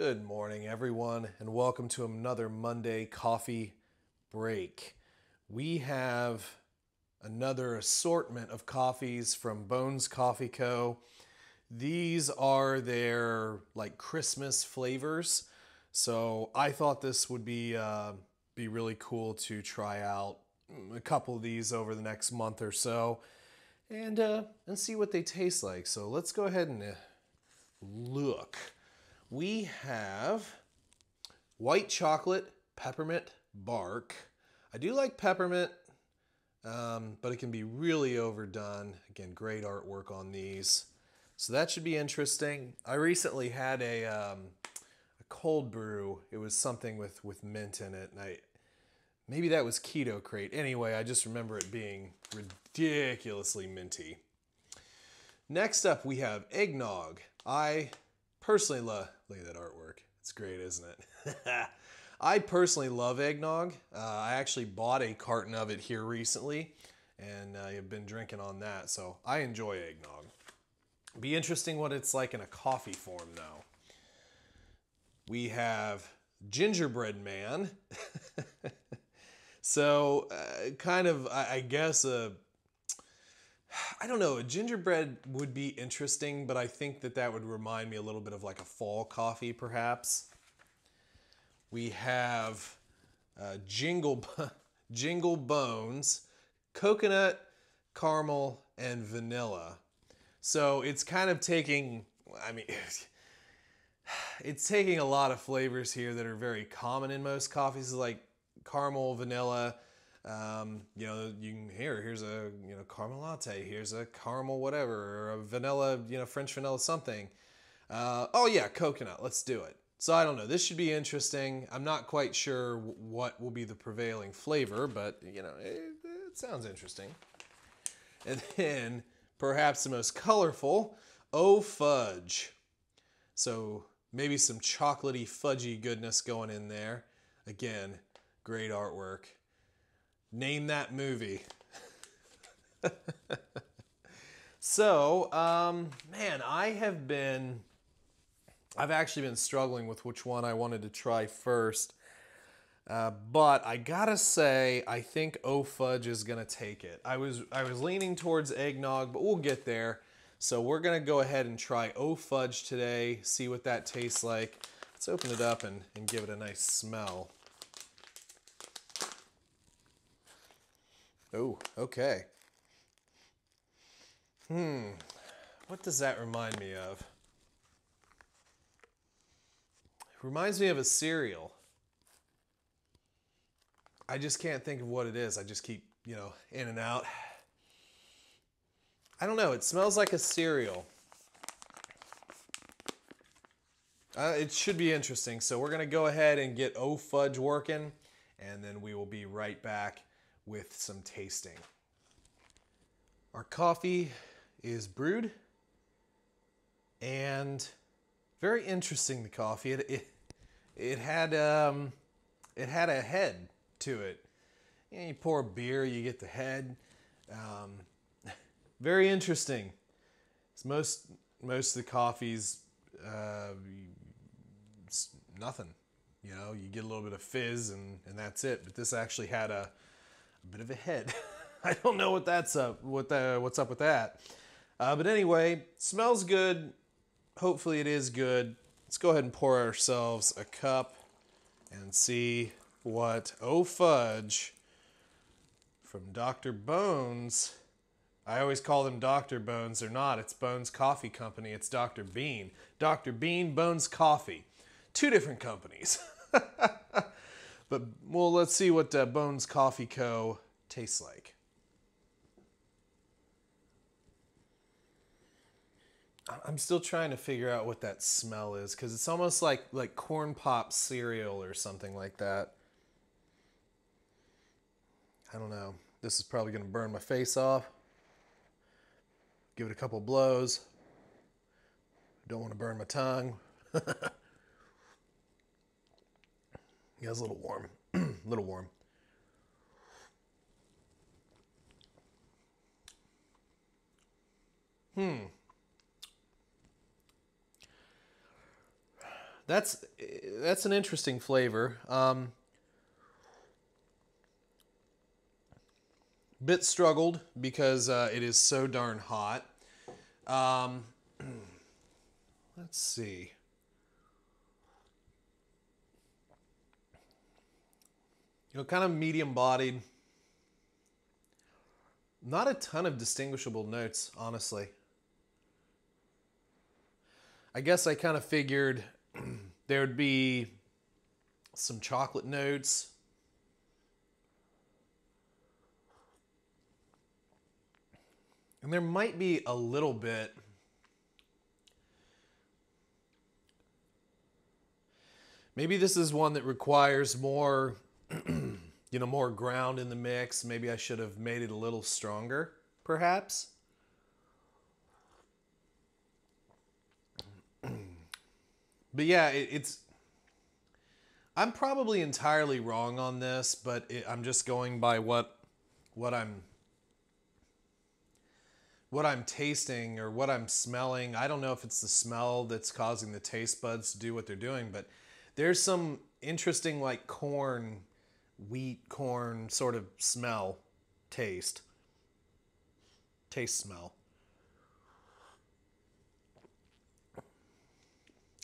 Good morning, everyone, and welcome to another Monday coffee break. We have another assortment of coffees from Bones Coffee Co. These are their like Christmas flavors, so I thought this would be uh, be really cool to try out a couple of these over the next month or so, and uh, and see what they taste like. So let's go ahead and uh, look we have white chocolate peppermint bark. I do like peppermint, um, but it can be really overdone. Again, great artwork on these. So that should be interesting. I recently had a, um, a cold brew. It was something with, with mint in it. And I, maybe that was Keto Crate. Anyway, I just remember it being ridiculously minty. Next up, we have eggnog. I personally love, look at that artwork. It's great, isn't it? I personally love eggnog. Uh, I actually bought a carton of it here recently and I have been drinking on that. So I enjoy eggnog. Be interesting what it's like in a coffee form though. We have gingerbread man. so uh, kind of, I, I guess, a I don't know. A gingerbread would be interesting, but I think that that would remind me a little bit of like a fall coffee, perhaps. We have uh, jingle jingle bones, coconut, caramel, and vanilla. So it's kind of taking. I mean. It's taking a lot of flavors here that are very common in most coffees, like caramel, vanilla, um, you know, you can here, here's a you know caramel latte, here's a caramel whatever, or a vanilla, you know, French vanilla something. Uh, oh yeah, coconut. Let's do it. So I don't know. This should be interesting. I'm not quite sure what will be the prevailing flavor, but you know, it, it sounds interesting. And then perhaps the most colorful, oh fudge. So maybe some chocolatey fudgy goodness going in there. Again, great artwork. Name that movie. so, um, man, I have been, I've actually been struggling with which one I wanted to try first. Uh, but I gotta say, I think O Fudge is gonna take it. I was I was leaning towards eggnog, but we'll get there. So we're gonna go ahead and try O Fudge today, see what that tastes like. Let's open it up and, and give it a nice smell. Oh, okay. Hmm. What does that remind me of? It reminds me of a cereal. I just can't think of what it is. I just keep, you know, in and out. I don't know. It smells like a cereal. Uh, it should be interesting. So we're going to go ahead and get O Fudge working, and then we will be right back with some tasting. Our coffee is brewed and very interesting the coffee. It it, it had um it had a head to it. You, know, you pour beer you get the head. Um, very interesting. It's most most of the coffees uh, nothing. You know you get a little bit of fizz and and that's it. But this actually had a a bit of a head. I don't know what that's up, what the, what's up with that. Uh, but anyway, smells good. Hopefully it is good. Let's go ahead and pour ourselves a cup and see what Oh Fuudge from Dr. Bones. I always call them Dr. Bones. They're not. It's Bones Coffee Company. It's Dr. Bean. Dr. Bean Bones Coffee. Two different companies. But well, let's see what uh, Bones Coffee Co. tastes like. I'm still trying to figure out what that smell is because it's almost like like corn pop cereal or something like that. I don't know. This is probably going to burn my face off. Give it a couple blows. Don't want to burn my tongue. Yeah, it's a little warm. a little warm. Hmm. that's that's an interesting flavor. Um, bit struggled because uh, it is so darn hot. Um, let's see. You know, kind of medium bodied. Not a ton of distinguishable notes, honestly. I guess I kind of figured there would be some chocolate notes. And there might be a little bit Maybe this is one that requires more you know, more ground in the mix. Maybe I should have made it a little stronger, perhaps. but yeah, it, it's. I'm probably entirely wrong on this, but it, I'm just going by what what I'm what I'm tasting or what I'm smelling. I don't know if it's the smell that's causing the taste buds to do what they're doing, but there's some interesting like corn wheat, corn sort of smell, taste. Taste smell.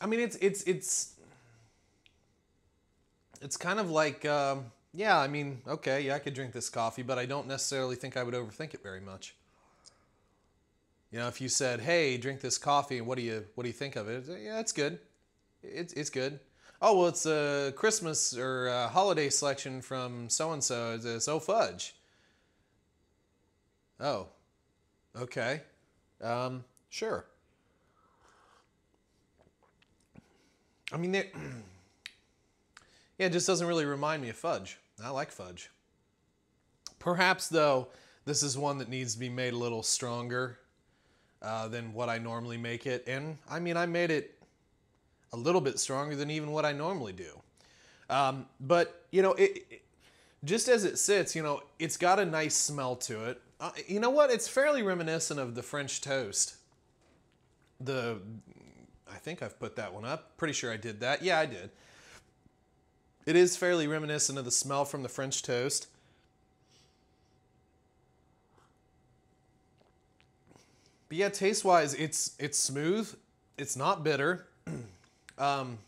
I mean, it's it's it's it's kind of like, um, yeah. I mean, okay, yeah, I could drink this coffee, but I don't necessarily think I would overthink it very much. You know, if you said, "Hey, drink this coffee," what do you what do you think of it? Yeah, it's good. It's it's good oh well it's a christmas or a holiday selection from so and so it's oh fudge. Oh okay. Um, sure. I mean it, yeah it just doesn't really remind me of fudge. I like fudge. Perhaps though this is one that needs to be made a little stronger uh, than what i normally make it and i mean i made it a little bit stronger than even what I normally do. Um, but, you know, it, it, just as it sits, you know, it's got a nice smell to it. Uh, you know what? It's fairly reminiscent of the French toast. The, I think I've put that one up. Pretty sure I did that. Yeah, I did. It is fairly reminiscent of the smell from the French toast. But yeah, taste wise, it's it's smooth. It's not bitter. Um,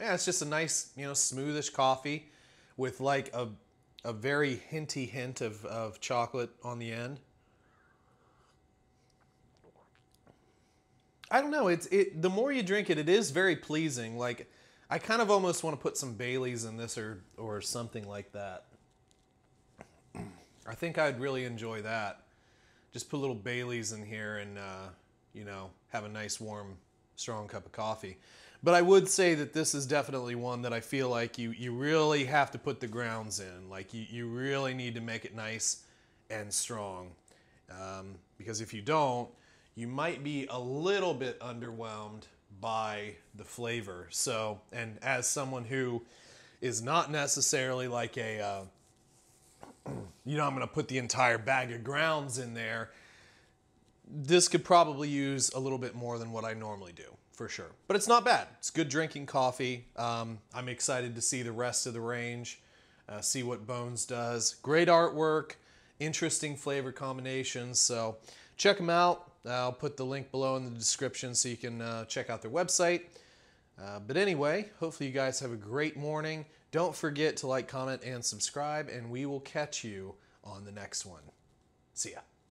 yeah, it's just a nice, you know, smoothish coffee with like a, a very hinty hint of, of chocolate on the end. I don't know. It's it. The more you drink it, it is very pleasing. Like, I kind of almost want to put some Baileys in this or or something like that. I think I'd really enjoy that. Just put a little Baileys in here and uh, you know have a nice warm, strong cup of coffee. But I would say that this is definitely one that I feel like you, you really have to put the grounds in. Like you, you really need to make it nice and strong. Um, because if you don't, you might be a little bit underwhelmed by the flavor. So, and as someone who is not necessarily like a, uh, you know, I'm going to put the entire bag of grounds in there, this could probably use a little bit more than what I normally do for sure. But it's not bad. It's good drinking coffee. Um, I'm excited to see the rest of the range, uh, see what Bones does. Great artwork, interesting flavor combinations. So check them out. I'll put the link below in the description so you can uh, check out their website. Uh, but anyway, hopefully you guys have a great morning. Don't forget to like, comment, and subscribe, and we will catch you on the next one. See ya.